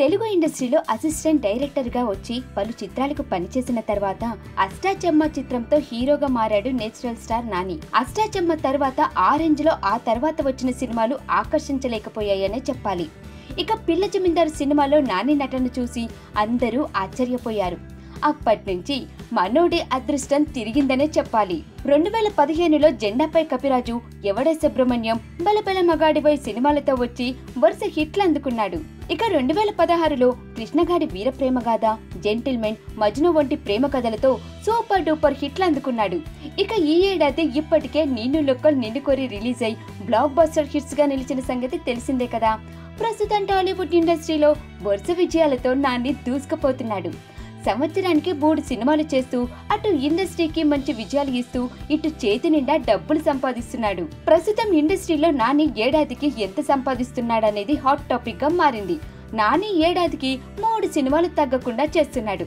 తెలుగు ఇండస్ట్రీలో అసిస్టెంట్ డైరెక్టర్గా వచ్చి పలు చిత్రాలకు పనిచేసిన తర్వాత అష్టాచమ్మ చిత్రంతో హీరోగా మారాడు నేచురల్ స్టార్ నాని. అష్టాచమ్మ తర్వాత ఆ లో ఆ తర్వాత వచ్చిన సినిమాలు ఆకర్షించలేకపోయాయనే చెప్పాలి. ఇక పిల్ల జమీందారు సినిమాలో నాని నటన చూసి అందరూ ఆశ్చర్యపోయారు. అప్పటి నుంచి మనోడి అదృష్టం తిరిగిందనే చెప్పాలి. రెండు వేల పదిహేనులో జెండాపై కపిరాజు ఎవడే సుబ్రహ్మణ్యం బలబల మగాడిపై సినిమాలతో వచ్చి వరుస హిట్లు అందుకున్నాడు. ఇక రెండు వేల పదహారులో కృష్ణగాడి వీరప్రేమగాథ జెంటిల్మెన్ మజ్ను వంటి ప్రేమ కథలతో సూపర్ డూపర్ హిట్లు అందుకున్నాడు. ఇక ఈ ఏడాది ఇప్పటికే నిన్ను లొక్కల్ నిన్ను కోరి రిలీజ్ అయి బ్లాక్ బస్టర్ హిట్స్గా నిలిచిన సంగతి తెలిసిందే కదా. ప్రస్తుతం టాలీవుడ్ ఇండస్ట్రీలో వరుస విజయాలతో నాన్ని దూసుకుపోతున్నాడు. సంవత్సరానికి మూడు సినిమాలు చేస్తూ అటు ఇండస్ట్రీకి మంచి విజయాలు ఇస్తూ ఇటు చేతి నిండా డబ్బులు సంపాదిస్తున్నాడు. ప్రస్తుతం ఇండస్ట్రీలో నాని ఏడాదికి ఎంత సంపాదిస్తున్నాడనేది హాట్ టాపిక్గా మారింది. నాని ఏడాదికి మూడు సినిమాలు తగ్గకుండా చేస్తున్నాడు.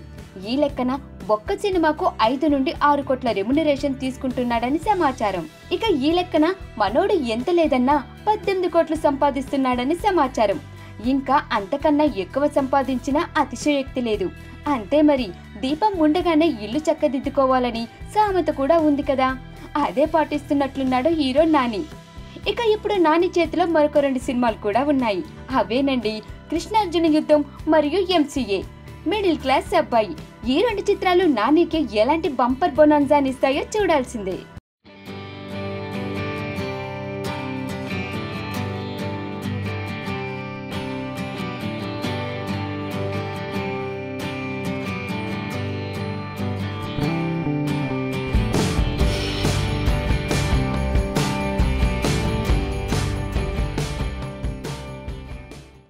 ఈ లెక్కన ఒక్క సినిమాకు ఐదు నుండి ఆరు కోట్ల రెమ్యునరేషన్ తీసుకుంటున్నాడని సమాచారం. ఇక ఈ లెక్కన మనోడు ఎంత లేదన్నా పద్దెనిమిది కోట్లు సంపాదిస్తున్నాడని సమాచారం. ఇంకా అంతకన్నా ఎక్కువ సంపాదించిన అతిశయోక్తి లేదు. అంతే మరి దీపం ఉండగానే ఇల్లు చక్కదిద్దుకోవాలని సామెత కూడా ఉంది కదా. అదే పాటిస్తున్నట్లున్నాడు హీరో నాని. ఇక ఇప్పుడు నాని చేతిలో మరొక రెండు సినిమాలు కూడా ఉన్నాయి. అవేనండి కృష్ణార్జున యుద్ధం మరియు ఎంసీఏ మిడిల్ క్లాస్ అబ్బాయి. ఈ రెండు చిత్రాలు నానికి ఎలాంటి బంపర్ బొనాన్జానిస్తాయో చూడాల్సిందే.